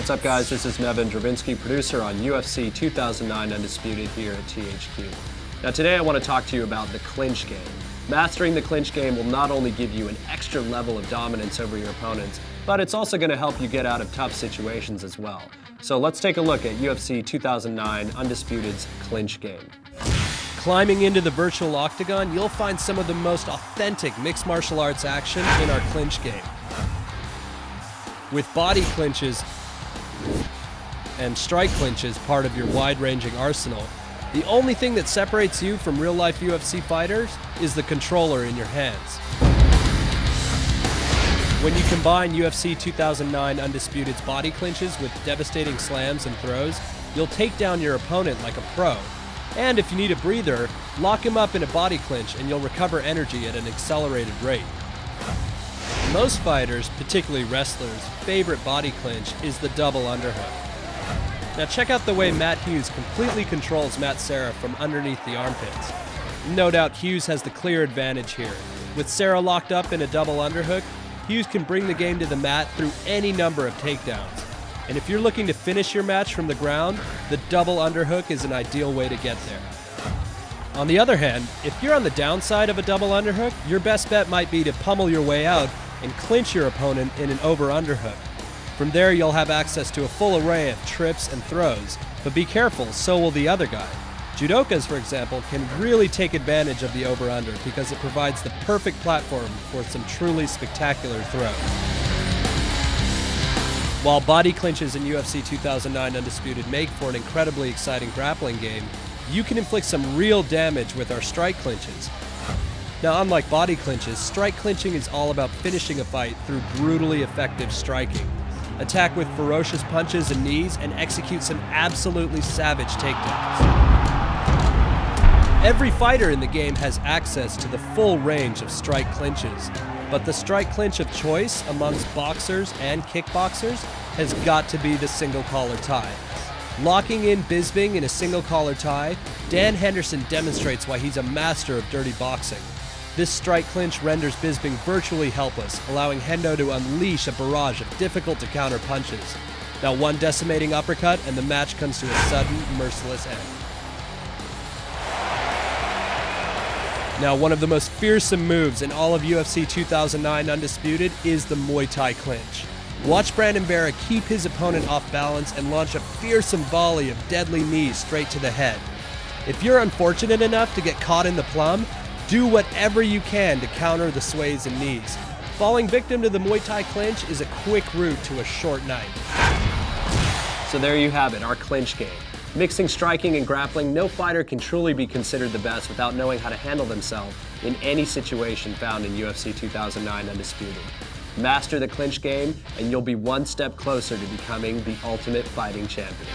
What's up, guys? This is Neven Dravinski, producer on UFC 2009 Undisputed here at THQ. Now, today I want to talk to you about the clinch game. Mastering the clinch game will not only give you an extra level of dominance over your opponents, but it's also going to help you get out of tough situations as well. So let's take a look at UFC 2009 Undisputed's clinch game. Climbing into the virtual octagon, you'll find some of the most authentic mixed martial arts action in our clinch game. With body clinches and strike clinches part of your wide-ranging arsenal, the only thing that separates you from real-life UFC fighters is the controller in your hands. When you combine UFC 2009 Undisputed's body clinches with devastating slams and throws, you'll take down your opponent like a pro and if you need a breather, lock him up in a body clinch and you'll recover energy at an accelerated rate. Most fighters, particularly wrestlers, favorite body clinch is the double underhook. Now check out the way Matt Hughes completely controls Matt Serra from underneath the armpits. No doubt Hughes has the clear advantage here. With Serra locked up in a double underhook, Hughes can bring the game to the mat through any number of takedowns. And if you're looking to finish your match from the ground, the double underhook is an ideal way to get there. On the other hand, if you're on the downside of a double underhook, your best bet might be to pummel your way out and clinch your opponent in an over underhook. From there, you'll have access to a full array of trips and throws, but be careful, so will the other guy. Judokas, for example, can really take advantage of the over under because it provides the perfect platform for some truly spectacular throws. While body clinches in UFC 2009 Undisputed make for an incredibly exciting grappling game, you can inflict some real damage with our strike clinches. Now, unlike body clinches, strike clinching is all about finishing a fight through brutally effective striking. Attack with ferocious punches and knees and execute some absolutely savage takedowns. Every fighter in the game has access to the full range of strike clinches, but the strike clinch of choice amongst boxers and kickboxers has got to be the single collar tie. Locking in Bisping in a single collar tie, Dan Henderson demonstrates why he's a master of dirty boxing. This strike clinch renders Bisping virtually helpless, allowing Hendo to unleash a barrage of difficult to counter punches. Now, one decimating uppercut, and the match comes to a sudden, merciless end. Now, one of the most fearsome moves in all of UFC 2009 Undisputed is the Muay Thai clinch. Watch Brandon Vera keep his opponent off balance and launch a fearsome volley of deadly knees straight to the head. If you're unfortunate enough to get caught in the plum, do whatever you can to counter the sways and knees. Falling victim to the Muay Thai clinch is a quick route to a short night. So there you have it, our clinch game. Mixing striking and grappling, no fighter can truly be considered the best without knowing how to handle themselves in any situation found in UFC 2009 Undisputed. Master the clinch game, and you'll be one step closer to becoming the ultimate fighting champion.